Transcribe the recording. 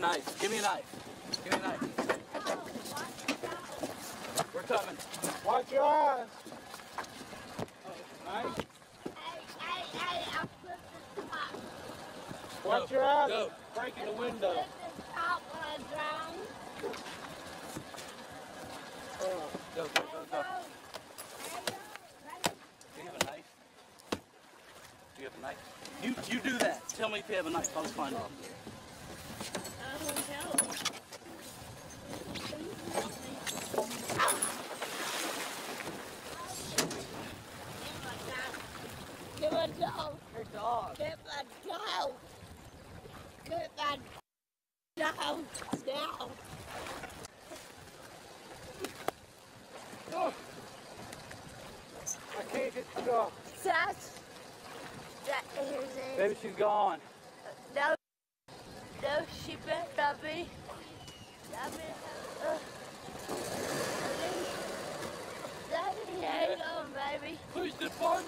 knife. Give me a knife. Give me a knife. We're coming. Watch your eyes. Knife. Watch Go, your eyes. go. Breaking the window. Go, go, go, go. Do you have a knife? Do you have a knife? You you do that. Tell me if you have a knife. I'll find it. Give a dog. Your dog. Give a dog. Give a dog. Now. oh. I can't get the dog. That's. That is it. Baby, she's gone. Baby. Push the button.